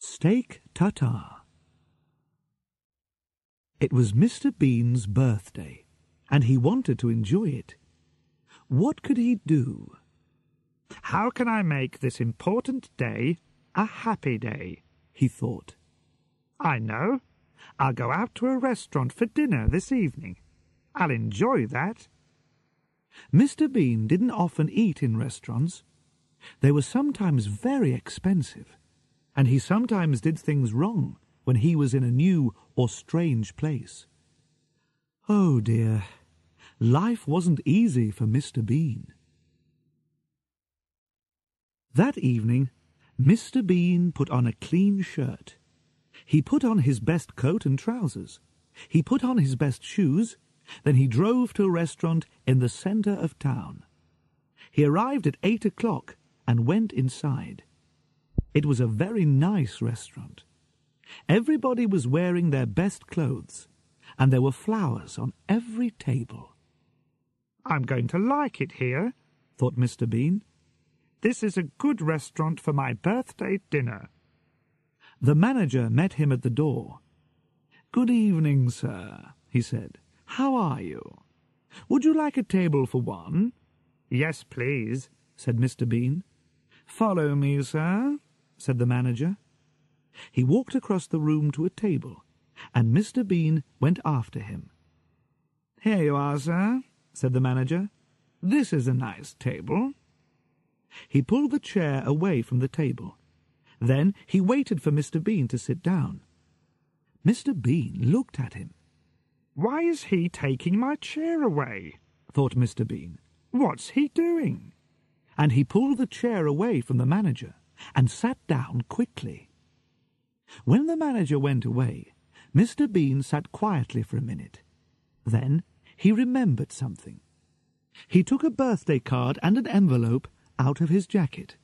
Steak Tartare It was Mr. Bean's birthday, and he wanted to enjoy it. What could he do? How can I make this important day a happy day? he thought. I know. I'll go out to a restaurant for dinner this evening. I'll enjoy that. Mr. Bean didn't often eat in restaurants. They were sometimes very expensive and he sometimes did things wrong when he was in a new or strange place. Oh dear, life wasn't easy for Mr. Bean. That evening, Mr. Bean put on a clean shirt. He put on his best coat and trousers. He put on his best shoes. Then he drove to a restaurant in the centre of town. He arrived at eight o'clock and went inside. It was a very nice restaurant. Everybody was wearing their best clothes, and there were flowers on every table. I'm going to like it here, thought Mr. Bean. This is a good restaurant for my birthday dinner. The manager met him at the door. Good evening, sir, he said. How are you? Would you like a table for one? Yes, please, said Mr. Bean. Follow me, sir said the manager. He walked across the room to a table, and Mr. Bean went after him. Here you are, sir, said the manager. This is a nice table. He pulled the chair away from the table. Then he waited for Mr. Bean to sit down. Mr. Bean looked at him. Why is he taking my chair away? thought Mr. Bean. What's he doing? And he pulled the chair away from the manager and sat down quickly. When the manager went away, Mr. Bean sat quietly for a minute. Then he remembered something. He took a birthday card and an envelope out of his jacket.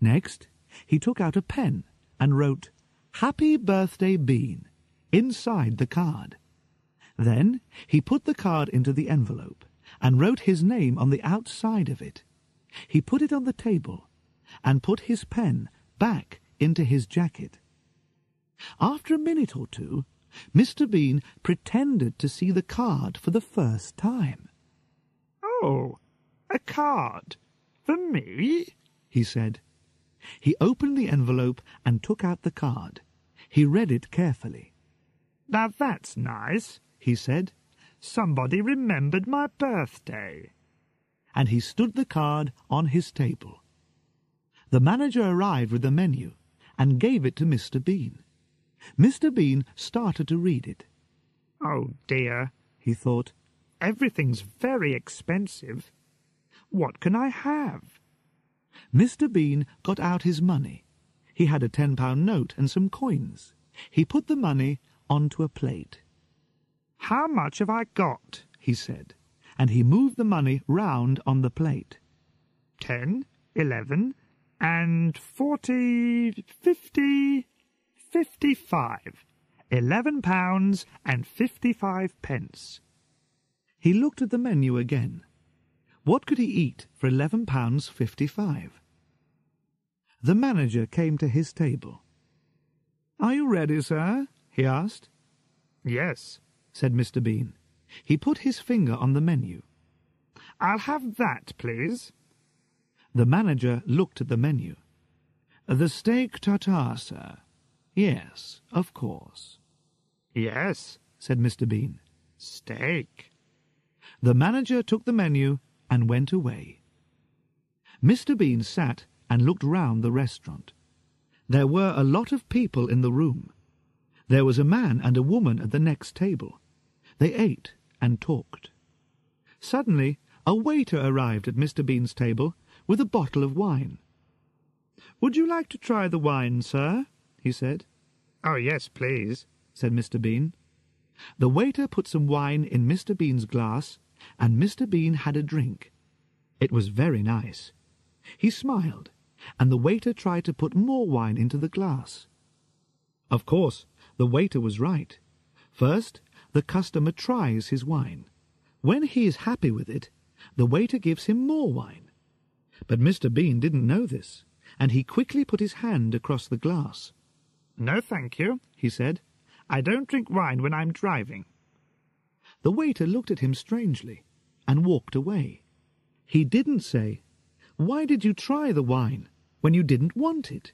Next, he took out a pen and wrote, Happy Birthday Bean, inside the card. Then he put the card into the envelope and wrote his name on the outside of it. He put it on the table and put his pen back into his jacket. After a minute or two, Mr. Bean pretended to see the card for the first time. Oh, a card? For me? he said. He opened the envelope and took out the card. He read it carefully. Now that's nice, he said. Somebody remembered my birthday. And he stood the card on his table. The manager arrived with the menu and gave it to Mr. Bean. Mr. Bean started to read it. Oh dear, he thought. Everything's very expensive. What can I have? Mr. Bean got out his money. He had a ten-pound note and some coins. He put the money onto a plate. How much have I got? he said, and he moved the money round on the plate. Ten, eleven, and forty, fifty, fifty-five. Eleven pounds and fifty-five pence. He looked at the menu again. What could he eat for eleven pounds fifty-five? The manager came to his table. Are you ready, sir? he asked. Yes, said Mr. Bean. He put his finger on the menu. I'll have that, please. The manager looked at the menu. The steak tartare, sir. Yes, of course. Yes, said Mr. Bean. Steak. The manager took the menu and went away. Mr. Bean sat and looked round the restaurant. There were a lot of people in the room. There was a man and a woman at the next table. They ate and talked. Suddenly, a waiter arrived at Mr. Bean's table with a bottle of wine. Would you like to try the wine, sir? he said. Oh, yes, please, said Mr. Bean. The waiter put some wine in Mr. Bean's glass, and Mr. Bean had a drink. It was very nice. He smiled, and the waiter tried to put more wine into the glass. Of course, the waiter was right. First, the customer tries his wine. When he is happy with it, the waiter gives him more wine. But Mr. Bean didn't know this, and he quickly put his hand across the glass. No, thank you, he said. I don't drink wine when I'm driving. The waiter looked at him strangely and walked away. He didn't say, Why did you try the wine when you didn't want it?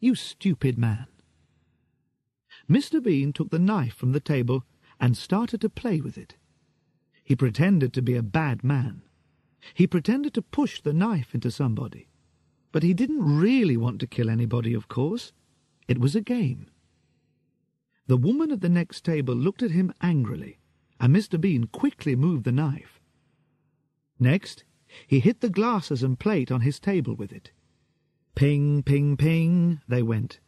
You stupid man. Mr. Bean took the knife from the table and started to play with it. He pretended to be a bad man. He pretended to push the knife into somebody. But he didn't really want to kill anybody, of course. It was a game. The woman at the next table looked at him angrily, and Mr. Bean quickly moved the knife. Next, he hit the glasses and plate on his table with it. Ping, ping, ping, they went.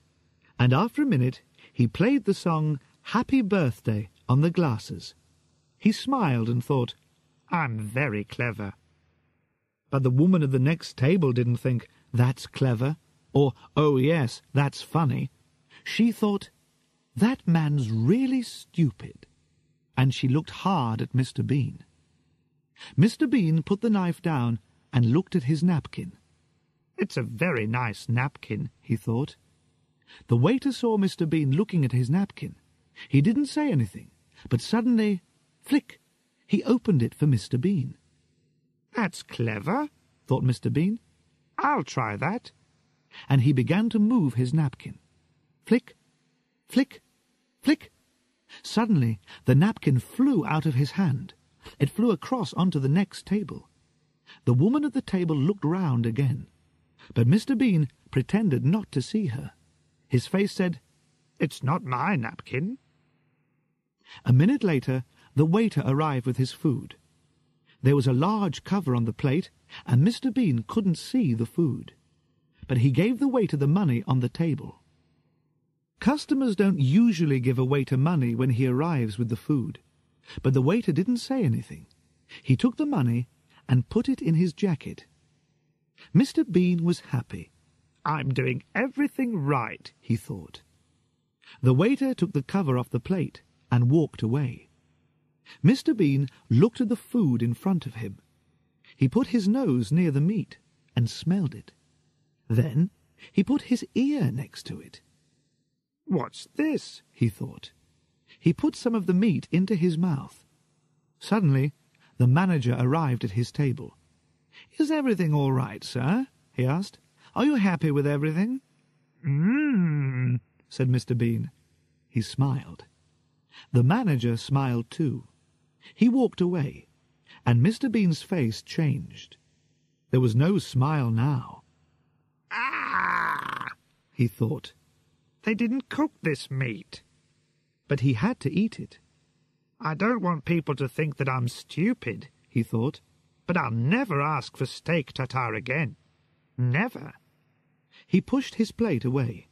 And after a minute, he played the song Happy Birthday on the glasses. He smiled and thought, I'm very clever. But the woman at the next table didn't think, that's clever, or, oh yes, that's funny. She thought, that man's really stupid. And she looked hard at Mr. Bean. Mr. Bean put the knife down and looked at his napkin. It's a very nice napkin, he thought. The waiter saw Mr. Bean looking at his napkin. He didn't say anything, but suddenly, flick, he opened it for Mr. Bean. That's clever, thought Mr. Bean. I'll try that. And he began to move his napkin. Flick, flick, flick. Suddenly, the napkin flew out of his hand. It flew across onto the next table. The woman at the table looked round again, but Mr. Bean pretended not to see her. His face said, It's not my napkin. A minute later, the waiter arrived with his food. There was a large cover on the plate, and Mr. Bean couldn't see the food. But he gave the waiter the money on the table. Customers don't usually give a waiter money when he arrives with the food, but the waiter didn't say anything. He took the money and put it in his jacket. Mr. Bean was happy. I'm doing everything right, he thought. The waiter took the cover off the plate and walked away. Mr. Bean looked at the food in front of him. He put his nose near the meat and smelled it. Then he put his ear next to it. What's this? he thought. He put some of the meat into his mouth. Suddenly, the manager arrived at his table. Is everything all right, sir? he asked. Are you happy with everything? Mmm, said Mr. Bean. He smiled. The manager smiled too. He walked away, and Mr. Bean's face changed. There was no smile now. Ah, he thought. They didn't cook this meat. But he had to eat it. I don't want people to think that I'm stupid, he thought, but I'll never ask for steak tartare again. Never. He pushed his plate away.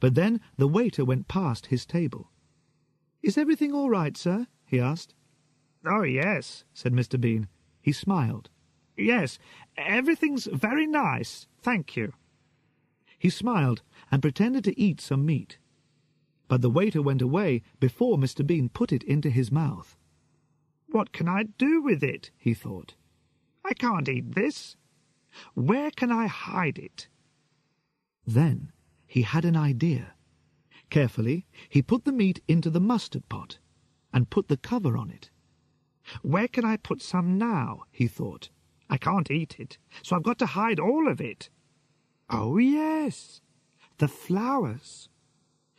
But then the waiter went past his table. Is everything all right, sir? he asked. Oh, yes, said Mr. Bean. He smiled. Yes, everything's very nice, thank you. He smiled and pretended to eat some meat. But the waiter went away before Mr. Bean put it into his mouth. What can I do with it? he thought. I can't eat this. Where can I hide it? Then he had an idea. Carefully, he put the meat into the mustard pot and put the cover on it. Where can I put some now? he thought. I can't eat it, so I've got to hide all of it. Oh, yes, the flowers.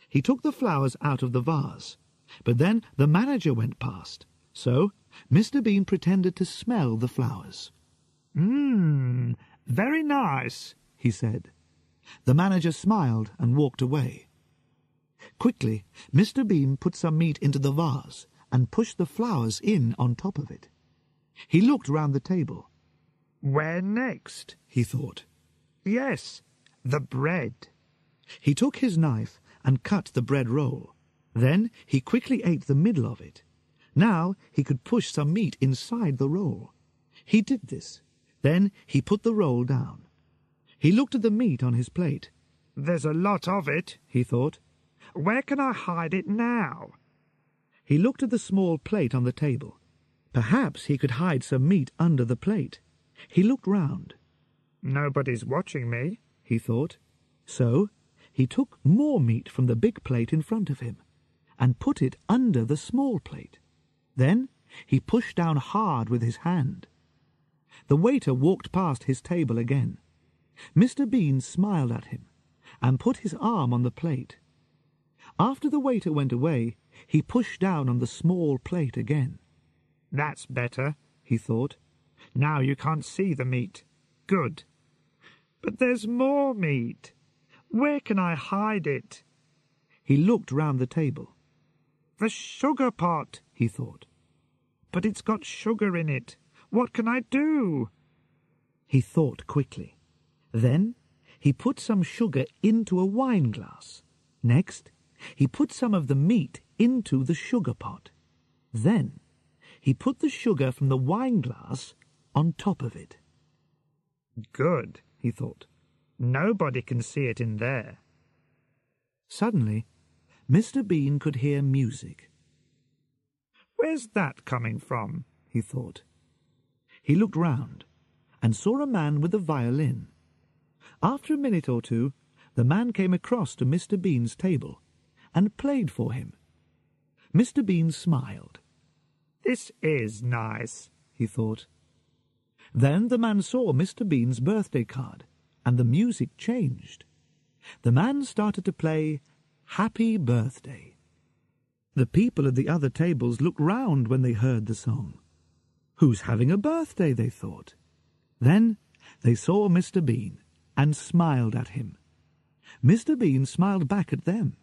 He took the flowers out of the vase, but then the manager went past, so Mr. Bean pretended to smell the flowers. Mmm, very nice, he said. The manager smiled and walked away. Quickly, Mr. Bean put some meat into the vase and pushed the flowers in on top of it. He looked round the table. Where next? he thought. Yes, the bread. He took his knife and cut the bread roll. Then he quickly ate the middle of it. Now he could push some meat inside the roll. He did this. Then he put the roll down. He looked at the meat on his plate. There's a lot of it, he thought. Where can I hide it now? He looked at the small plate on the table. Perhaps he could hide some meat under the plate. He looked round. Nobody's watching me, he thought. So he took more meat from the big plate in front of him and put it under the small plate. Then he pushed down hard with his hand. The waiter walked past his table again. Mr. Bean smiled at him and put his arm on the plate. After the waiter went away, he pushed down on the small plate again. That's better, he thought. Now you can't see the meat. Good. But there's more meat. Where can I hide it? He looked round the table. The sugar pot, he thought. But it's got sugar in it. What can I do? He thought quickly. Then he put some sugar into a wine glass. Next, he put some of the meat into the sugar pot. Then he put the sugar from the wine glass on top of it. Good, he thought. Nobody can see it in there. Suddenly, Mr. Bean could hear music. Where's that coming from? he thought. He looked round and saw a man with a violin. After a minute or two, the man came across to Mr. Bean's table and played for him. Mr. Bean smiled. This is nice, he thought. Then the man saw Mr. Bean's birthday card, and the music changed. The man started to play Happy Birthday. The people at the other tables looked round when they heard the song. Who's having a birthday, they thought. Then they saw Mr. Bean and smiled at him. Mr. Bean smiled back at them.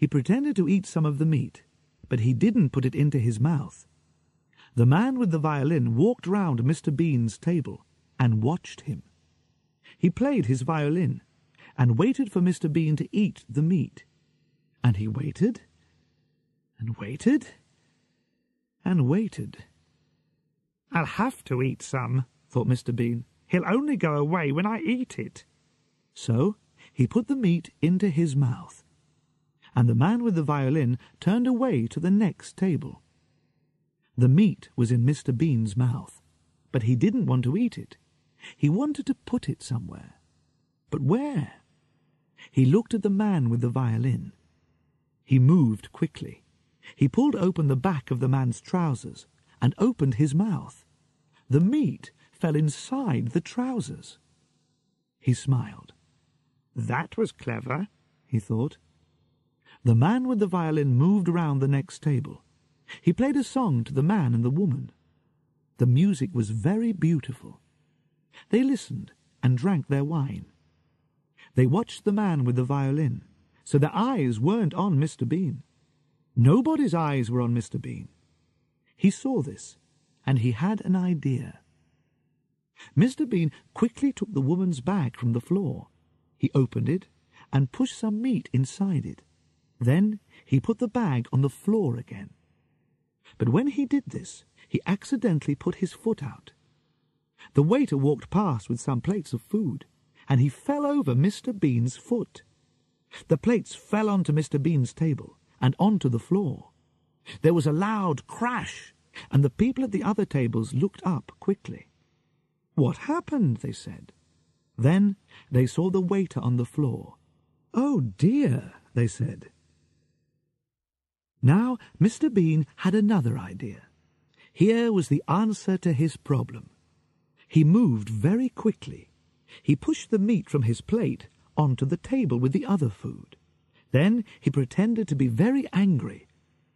He pretended to eat some of the meat, but he didn't put it into his mouth. The man with the violin walked round Mr. Bean's table and watched him. He played his violin and waited for Mr. Bean to eat the meat. And he waited and waited and waited. I'll have to eat some, thought Mr. Bean. He'll only go away when I eat it. So he put the meat into his mouth, and the man with the violin turned away to the next table. The meat was in Mr. Bean's mouth, but he didn't want to eat it. He wanted to put it somewhere. But where? He looked at the man with the violin. He moved quickly. He pulled open the back of the man's trousers and opened his mouth. The meat fell inside the trousers. He smiled. That was clever, he thought. The man with the violin moved round the next table. He played a song to the man and the woman. The music was very beautiful. They listened and drank their wine. They watched the man with the violin, so their eyes weren't on Mr. Bean. Nobody's eyes were on Mr. Bean. He saw this, and he had an idea. Mr. Bean quickly took the woman's bag from the floor. He opened it and pushed some meat inside it. Then he put the bag on the floor again. But when he did this, he accidentally put his foot out. The waiter walked past with some plates of food, and he fell over Mr. Bean's foot. The plates fell onto Mr. Bean's table and onto the floor. There was a loud crash, and the people at the other tables looked up quickly. What happened? they said. Then they saw the waiter on the floor. Oh dear, they said. Now Mr. Bean had another idea. Here was the answer to his problem. He moved very quickly. He pushed the meat from his plate onto the table with the other food. Then he pretended to be very angry.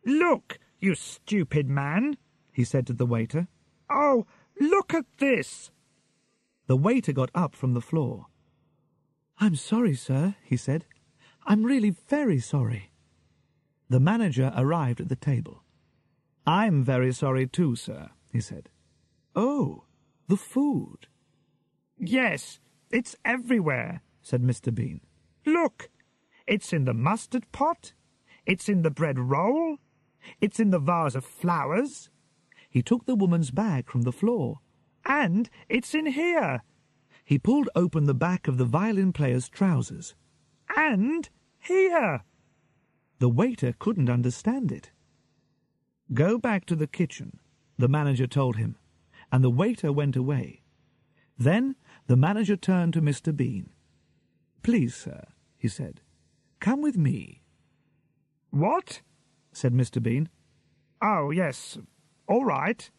Look, you stupid man, he said to the waiter. Oh, look at this. The waiter got up from the floor. I'm sorry, sir, he said. I'm really very sorry. The manager arrived at the table. I'm very sorry too, sir, he said. Oh, the food. Yes, it's everywhere, said Mr. Bean. Look, it's in the mustard pot, it's in the bread roll, it's in the vase of flowers. He took the woman's bag from the floor. And it's in here. He pulled open the back of the violin player's trousers. And here. The waiter couldn't understand it. Go back to the kitchen, the manager told him, and the waiter went away. Then the manager turned to Mr. Bean. Please, sir, he said. Come with me. What? said Mr. Bean. Oh, yes. All right.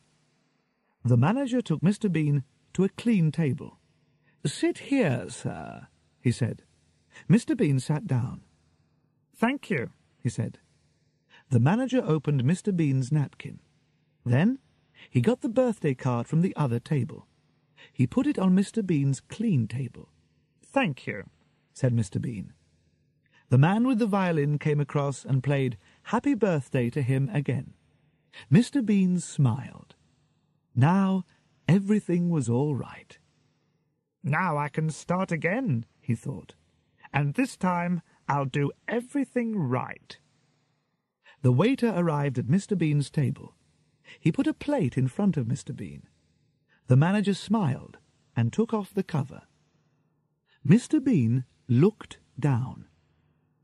The manager took Mr. Bean to a clean table. Sit here, sir, he said. Mr. Bean sat down. Thank you, he said. The manager opened Mr. Bean's napkin. Then he got the birthday card from the other table. He put it on Mr. Bean's clean table. Thank you, said Mr. Bean. The man with the violin came across and played Happy Birthday to him again. Mr. Bean smiled. Now everything was all right. Now I can start again, he thought, and this time I'll do everything right. The waiter arrived at Mr. Bean's table. He put a plate in front of Mr. Bean. The manager smiled and took off the cover. Mr. Bean looked down,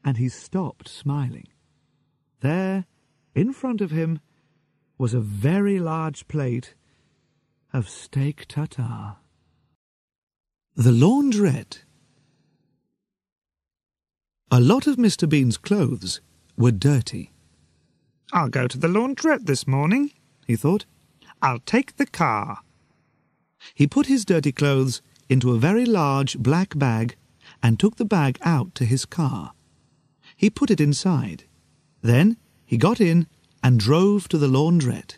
and he stopped smiling. There, in front of him, was a very large plate of steak tartare. The laundrette. A lot of Mr. Bean's clothes were dirty. I'll go to the laundrette this morning, he thought. I'll take the car. He put his dirty clothes into a very large black bag and took the bag out to his car. He put it inside. Then he got in and drove to the laundrette.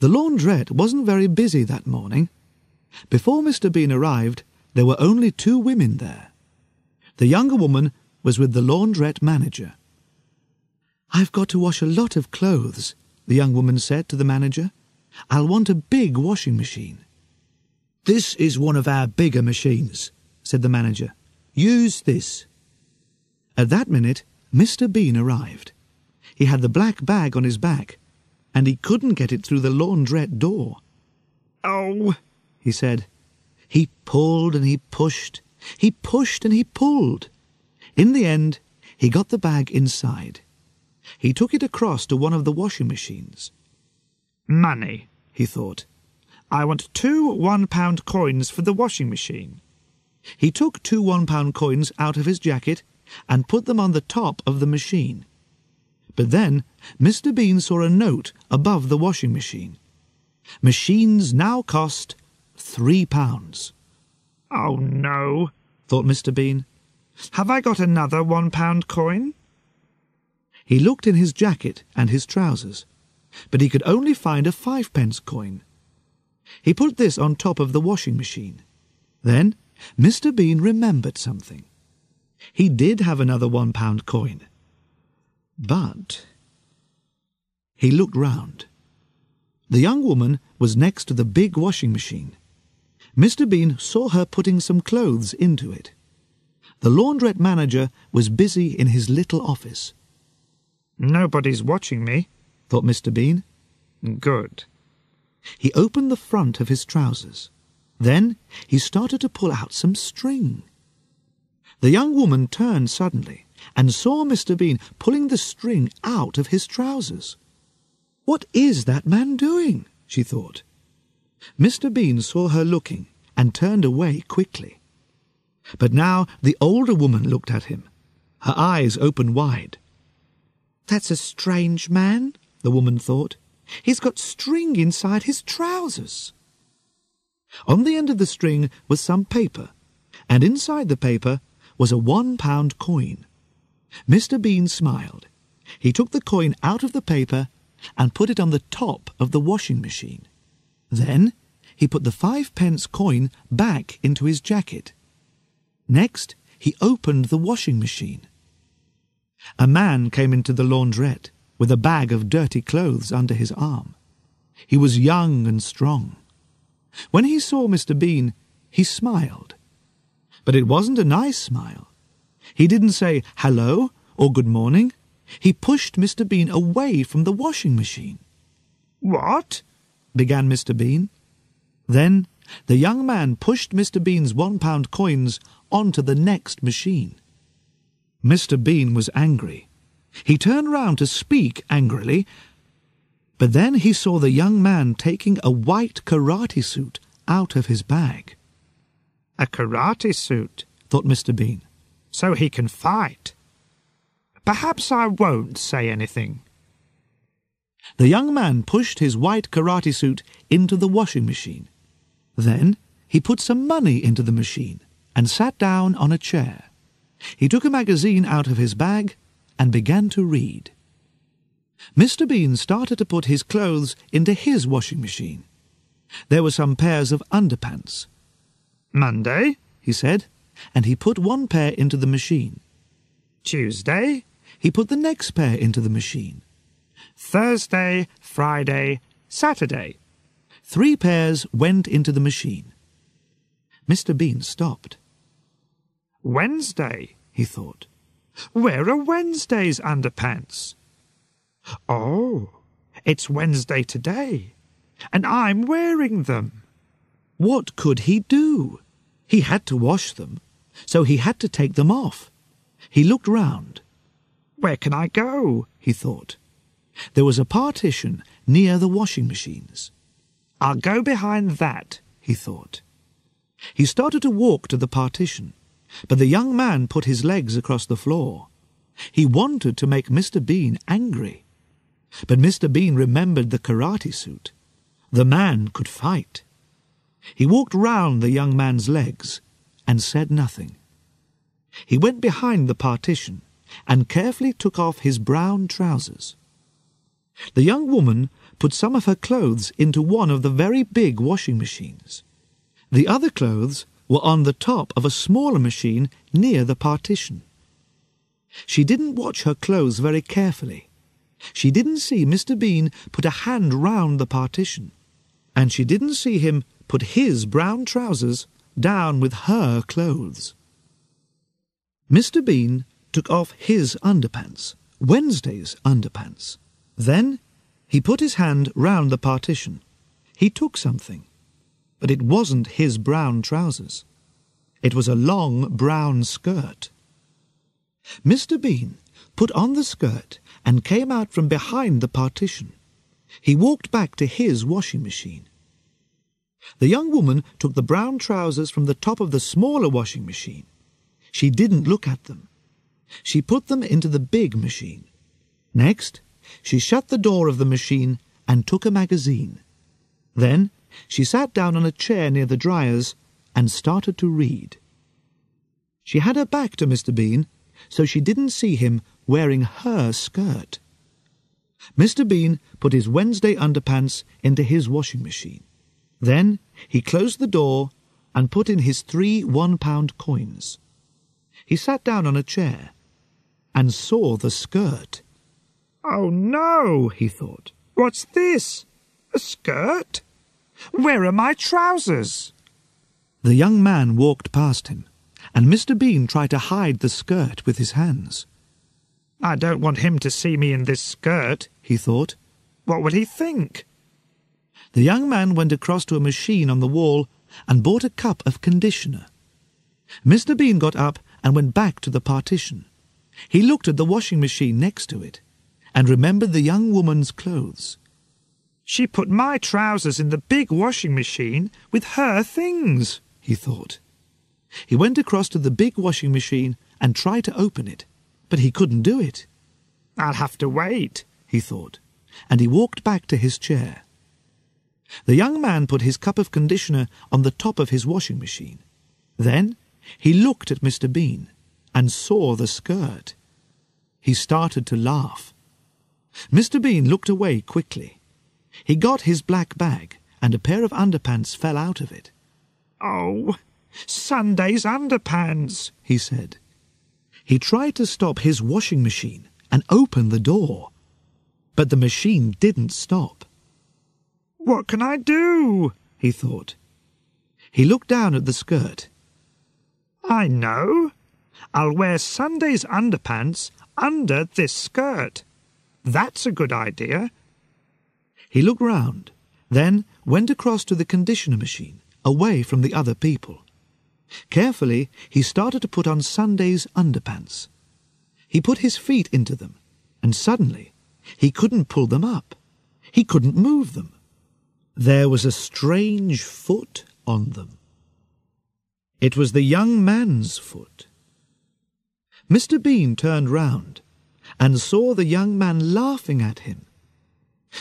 The laundrette wasn't very busy that morning. Before Mr. Bean arrived, there were only two women there. The younger woman was with the laundrette manager. I've got to wash a lot of clothes, the young woman said to the manager. I'll want a big washing machine. This is one of our bigger machines, said the manager. Use this. At that minute, Mr. Bean arrived. He had the black bag on his back, and he couldn't get it through the laundrette door. Oh, he said. He pulled and he pushed. He pushed and he pulled. In the end, he got the bag inside. He took it across to one of the washing machines. Money, he thought. I want two one-pound coins for the washing machine. He took two one-pound coins out of his jacket and put them on the top of the machine. But then Mr. Bean saw a note above the washing machine. Machines now cost three pounds. Oh, no, thought Mr. Bean. Have I got another one-pound coin? He looked in his jacket and his trousers, but he could only find a five-pence coin. He put this on top of the washing machine. Then Mr. Bean remembered something. He did have another one-pound coin. But... He looked round. The young woman was next to the big washing machine. Mr. Bean saw her putting some clothes into it. The laundrette manager was busy in his little office. Nobody's watching me, thought Mr. Bean. Good. He opened the front of his trousers. Then he started to pull out some string. The young woman turned suddenly and saw Mr. Bean pulling the string out of his trousers. What is that man doing? she thought. Mr. Bean saw her looking and turned away quickly. But now the older woman looked at him, her eyes open wide. That's a strange man, the woman thought. He's got string inside his trousers. On the end of the string was some paper, and inside the paper was a one-pound coin. Mr. Bean smiled. He took the coin out of the paper and put it on the top of the washing machine. Then he put the five-pence coin back into his jacket. Next, he opened the washing machine. A man came into the laundrette with a bag of dirty clothes under his arm. He was young and strong. When he saw Mr. Bean, he smiled. But it wasn't a nice smile. He didn't say hello or good morning. He pushed Mr. Bean away from the washing machine. What? Began Mr. Bean. Then the young man pushed Mr. Bean's one-pound coins onto the next machine. Mr. Bean was angry. He turned round to speak angrily, but then he saw the young man taking a white karate suit out of his bag. A karate suit, thought Mr. Bean. so he can fight. Perhaps I won't say anything. The young man pushed his white karate suit into the washing machine. Then he put some money into the machine and sat down on a chair. He took a magazine out of his bag and began to read. Mr. Bean started to put his clothes into his washing machine. There were some pairs of underpants. Monday, he said, and he put one pair into the machine. Tuesday, he put the next pair into the machine. Thursday, Friday, Saturday. Three pairs went into the machine. Mr. Bean stopped. Wednesday, he thought. Where are Wednesday's underpants? Oh, it's Wednesday today, and I'm wearing them. What could he do? He had to wash them, so he had to take them off. He looked round. Where can I go? he thought. There was a partition near the washing machines. I'll go behind that, he thought. He started to walk to the partition, but the young man put his legs across the floor. He wanted to make Mr. Bean angry. But Mr. Bean remembered the karate suit. The man could fight. He walked round the young man's legs and said nothing. He went behind the partition and carefully took off his brown trousers. The young woman put some of her clothes into one of the very big washing machines. The other clothes were on the top of a smaller machine near the partition. She didn't watch her clothes very carefully. She didn't see Mr. Bean put a hand round the partition, and she didn't see him put his brown trousers down with her clothes. Mr. Bean took off his underpants, Wednesday's underpants. Then he put his hand round the partition. He took something, but it wasn't his brown trousers. It was a long brown skirt. Mr. Bean put on the skirt and came out from behind the partition. He walked back to his washing machine. The young woman took the brown trousers from the top of the smaller washing machine. She didn't look at them. She put them into the big machine. Next, she shut the door of the machine and took a magazine. Then she sat down on a chair near the dryers and started to read. She had her back to Mr. Bean, so she didn't see him wearing her skirt. Mr. Bean put his Wednesday underpants into his washing machine. Then he closed the door and put in his three one-pound coins. He sat down on a chair and saw the skirt. Oh, no, he thought. What's this? A skirt? Where are my trousers? The young man walked past him, and Mr. Bean tried to hide the skirt with his hands. I don't want him to see me in this skirt, he thought. What would he think? The young man went across to a machine on the wall and bought a cup of conditioner. Mr. Bean got up and went back to the partition. He looked at the washing machine next to it and remembered the young woman's clothes. She put my trousers in the big washing machine with her things, he thought. He went across to the big washing machine and tried to open it, but he couldn't do it. I'll have to wait, he thought, and he walked back to his chair. The young man put his cup of conditioner on the top of his washing machine. Then he looked at Mr. Bean and saw the skirt. He started to laugh. Mr. Bean looked away quickly. He got his black bag, and a pair of underpants fell out of it. Oh, Sunday's underpants, he said. He tried to stop his washing machine and open the door, but the machine didn't stop. What can I do? he thought. He looked down at the skirt. I know. I'll wear Sunday's underpants under this skirt. That's a good idea. He looked round, then went across to the conditioner machine, away from the other people. Carefully, he started to put on Sunday's underpants. He put his feet into them, and suddenly he couldn't pull them up. He couldn't move them. There was a strange foot on them. It was the young man's foot. Mr. Bean turned round and saw the young man laughing at him.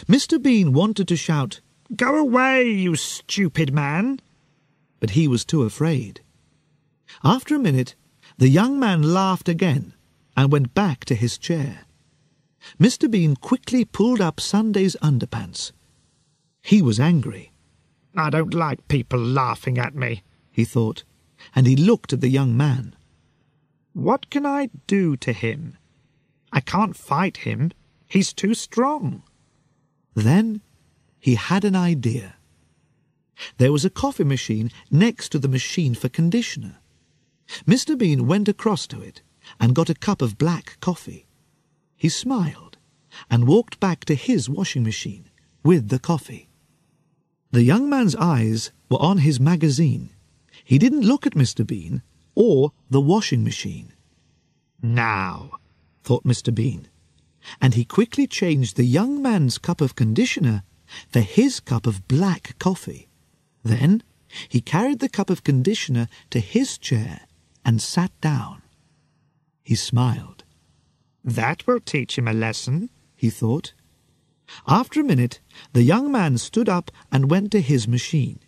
Mr. Bean wanted to shout, Go away, you stupid man! But he was too afraid. After a minute, the young man laughed again and went back to his chair. Mr. Bean quickly pulled up Sunday's underpants. He was angry. I don't like people laughing at me, he thought, and he looked at the young man. What can I do to him? I can't fight him. He's too strong. Then he had an idea. There was a coffee machine next to the machine for conditioner. Mr. Bean went across to it and got a cup of black coffee. He smiled and walked back to his washing machine with the coffee. The young man's eyes were on his magazine. He didn't look at Mr. Bean or the washing machine. Now, thought Mr. Bean, and he quickly changed the young man's cup of conditioner for his cup of black coffee. Then he carried the cup of conditioner to his chair and sat down. He smiled. That will teach him a lesson, he thought. After a minute, the young man stood up and went to his machine.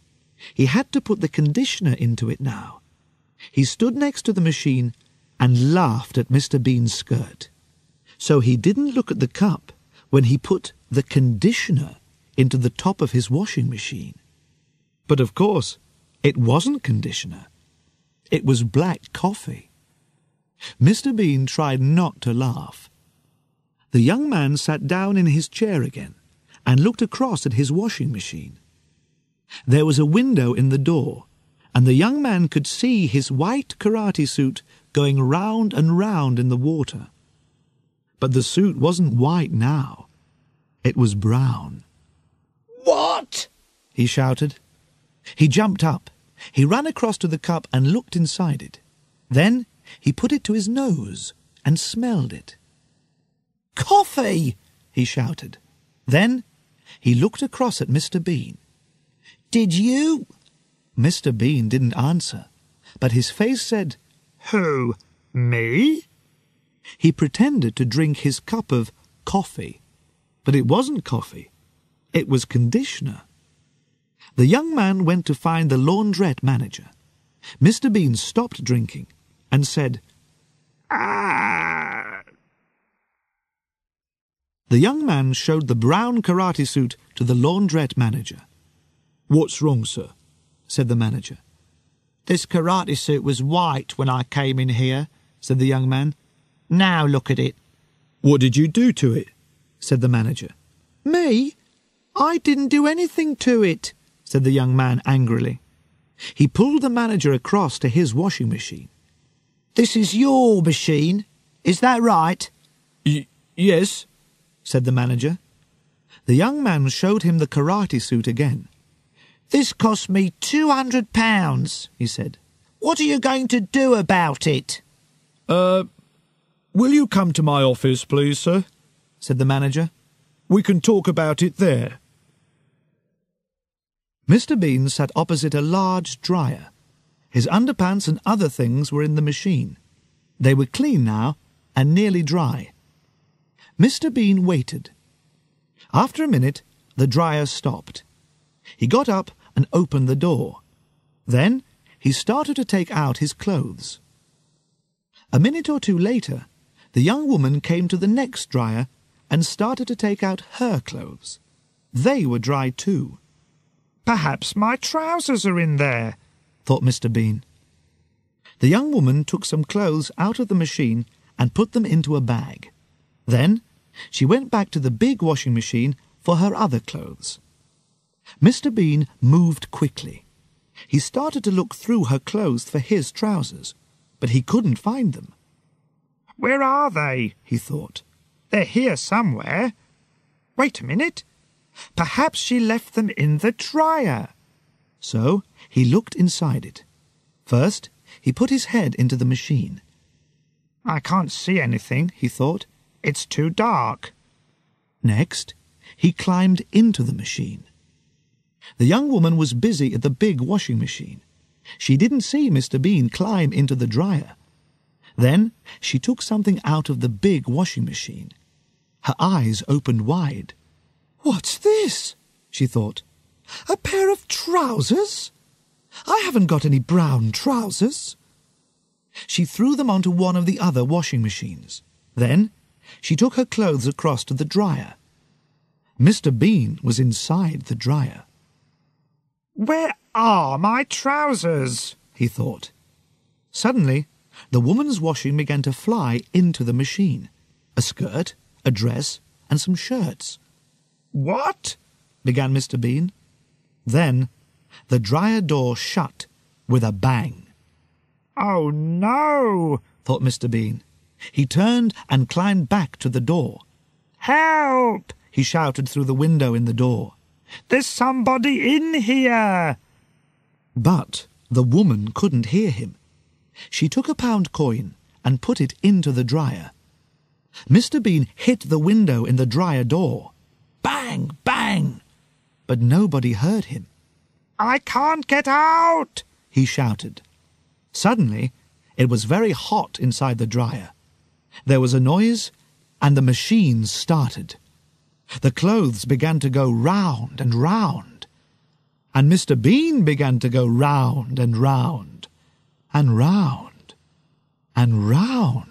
He had to put the conditioner into it now. He stood next to the machine and laughed at Mr. Bean's skirt. So he didn't look at the cup when he put the conditioner into the top of his washing machine. But of course, it wasn't conditioner. It was black coffee. Mr. Bean tried not to laugh. The young man sat down in his chair again and looked across at his washing machine. There was a window in the door, and the young man could see his white karate suit going round and round in the water. But the suit wasn't white now. It was brown. What? he shouted. He jumped up. He ran across to the cup and looked inside it. Then he put it to his nose and smelled it. Coffee! he shouted. Then he looked across at Mr. Bean. Did you? Mr. Bean didn't answer, but his face said, Who? Me? He pretended to drink his cup of coffee, but it wasn't coffee. It was conditioner. The young man went to find the laundrette manager. Mr. Bean stopped drinking and said, Ah! The young man showed the brown karate suit to the laundrette manager. What's wrong, sir? said the manager. This karate suit was white when I came in here, said the young man. Now look at it. What did you do to it? said the manager. Me? I didn't do anything to it, said the young man angrily. He pulled the manager across to his washing machine. This is your machine, is that right? Y yes, said the manager. The young man showed him the karate suit again. This cost me two hundred pounds, he said. What are you going to do about it? Uh, will you come to my office, please, sir? said the manager. We can talk about it there. Mr. Bean sat opposite a large dryer. His underpants and other things were in the machine. They were clean now and nearly dry. Mr. Bean waited. After a minute, the dryer stopped. He got up and opened the door. Then he started to take out his clothes. A minute or two later, the young woman came to the next dryer and started to take out her clothes. They were dry too. Perhaps my trousers are in there, thought Mr. Bean. The young woman took some clothes out of the machine and put them into a bag. Then she went back to the big washing machine for her other clothes. Mr. Bean moved quickly. He started to look through her clothes for his trousers, but he couldn't find them. Where are they? he thought. They're here somewhere. Wait a minute. Perhaps she left them in the dryer. So he looked inside it. First, he put his head into the machine. I can't see anything, he thought. It's too dark. Next, he climbed into the machine. The young woman was busy at the big washing machine. She didn't see Mr. Bean climb into the dryer. Then she took something out of the big washing machine. Her eyes opened wide. What's this? she thought. A pair of trousers? I haven't got any brown trousers. She threw them onto one of the other washing machines. Then she took her clothes across to the dryer. Mr. Bean was inside the dryer. Where are my trousers? he thought. Suddenly, the woman's washing began to fly into the machine. A skirt, a dress, and some shirts. What? began Mr. Bean. Then the dryer door shut with a bang. Oh, no, thought Mr. Bean. He turned and climbed back to the door. Help! he shouted through the window in the door. There's somebody in here! But the woman couldn't hear him. She took a pound coin and put it into the dryer. Mr. Bean hit the window in the dryer door. Bang! Bang! But nobody heard him. I can't get out! he shouted. Suddenly, it was very hot inside the dryer. There was a noise, and the machine started. The clothes began to go round and round, and Mr. Bean began to go round and round, and round, and round.